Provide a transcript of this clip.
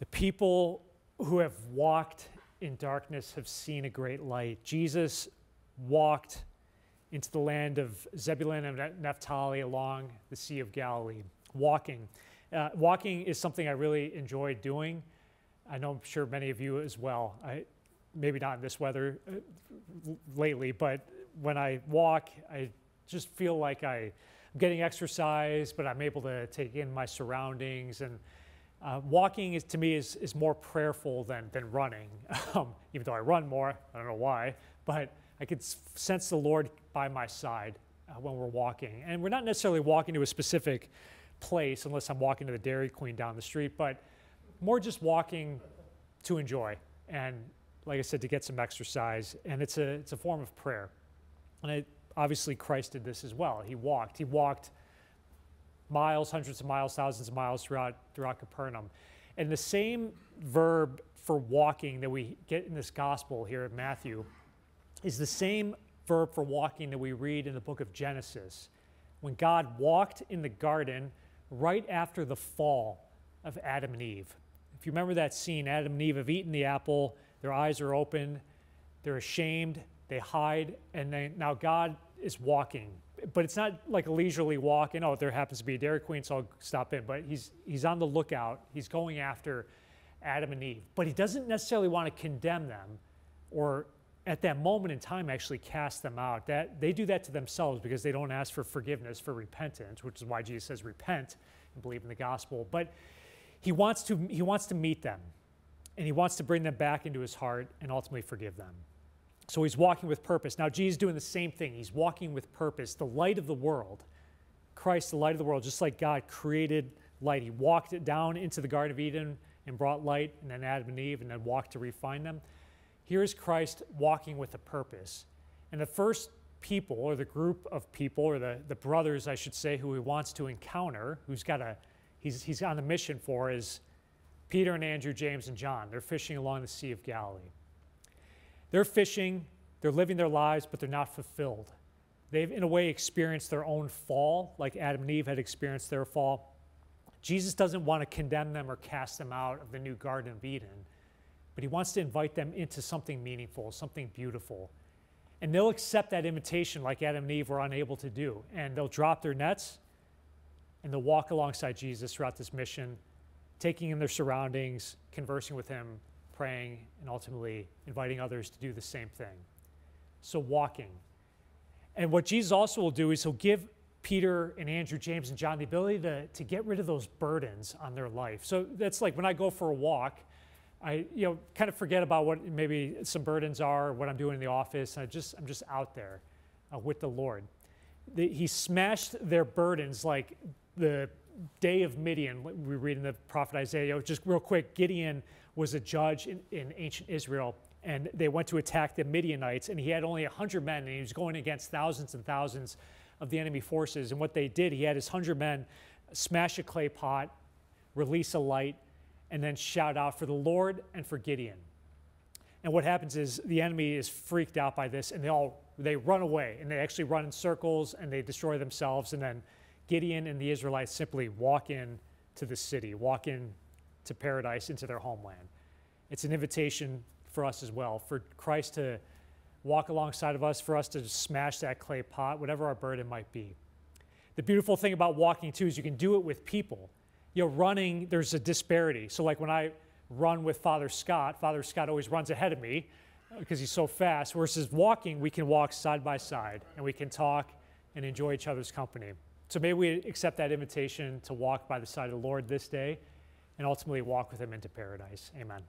The people who have walked in darkness have seen a great light. Jesus walked into the land of Zebulun and Naphtali along the Sea of Galilee, walking. Uh, walking is something I really enjoy doing. I know I'm sure many of you as well. I, maybe not in this weather uh, lately, but when I walk, I just feel like I, am getting exercise, but I'm able to take in my surroundings. And uh, walking is, to me is, is more prayerful than, than running, um, even though I run more. I don't know why, but I could sense the Lord by my side uh, when we're walking. And we're not necessarily walking to a specific place unless I'm walking to the Dairy Queen down the street, but more just walking to enjoy and like I said, to get some exercise. And it's a, it's a form of prayer. And obviously, Christ did this as well. He walked. He walked miles, hundreds of miles, thousands of miles throughout, throughout Capernaum. And the same verb for walking that we get in this gospel here at Matthew is the same verb for walking that we read in the book of Genesis. When God walked in the garden right after the fall of Adam and Eve. If you remember that scene, Adam and Eve have eaten the apple, their eyes are open, they're ashamed, they hide, and then now God is walking. But it's not like a leisurely walk, and oh, there happens to be a Dairy Queen, so I'll stop in. But he's, he's on the lookout, he's going after Adam and Eve. But he doesn't necessarily want to condemn them or at that moment in time actually cast them out. That they do that to themselves because they don't ask for forgiveness, for repentance, which is why Jesus says repent and believe in the gospel. But he wants to he wants to meet them and he wants to bring them back into his heart and ultimately forgive them. So he's walking with purpose. Now, Jesus is doing the same thing. He's walking with purpose, the light of the world. Christ, the light of the world, just like God created light. He walked it down into the Garden of Eden and brought light, and then Adam and Eve, and then walked to refine them. Here is Christ walking with a purpose. And the first people, or the group of people, or the, the brothers, I should say, who he wants to encounter, who's got a, he's, he's on a mission for, is Peter and Andrew, James and John. They're fishing along the Sea of Galilee. They're fishing, they're living their lives, but they're not fulfilled. They've, in a way, experienced their own fall, like Adam and Eve had experienced their fall. Jesus doesn't want to condemn them or cast them out of the new Garden of Eden, but he wants to invite them into something meaningful, something beautiful. And they'll accept that invitation like Adam and Eve were unable to do. And they'll drop their nets and they'll walk alongside Jesus throughout this mission taking in their surroundings, conversing with Him, praying, and ultimately inviting others to do the same thing. So, walking. And what Jesus also will do is He'll give Peter and Andrew, James, and John the ability to, to get rid of those burdens on their life. So, that's like when I go for a walk. I you know kind of forget about what maybe some burdens are, what I'm doing in the office. I just I'm just out there uh, with the Lord. The, he smashed their burdens like the day of Midian, we read in the prophet Isaiah, just real quick, Gideon was a judge in, in ancient Israel, and they went to attack the Midianites, and he had only 100 men, and he was going against thousands and thousands of the enemy forces. And what they did, he had his 100 men smash a clay pot, release a light, and then shout out for the Lord and for Gideon. And what happens is the enemy is freaked out by this, and they all they run away, and they actually run in circles, and they destroy themselves, and then Gideon and the Israelites simply walk in to the city, walk in to paradise, into their homeland. It's an invitation for us as well, for Christ to walk alongside of us, for us to smash that clay pot, whatever our burden might be. The beautiful thing about walking too is you can do it with people. You know, running, there's a disparity. So, like when I run with Father Scott, Father Scott always runs ahead of me uh, because he's so fast. Versus walking, we can walk side by side and we can talk and enjoy each other's company. So may we accept that invitation to walk by the side of the Lord this day and ultimately walk with him into paradise. Amen.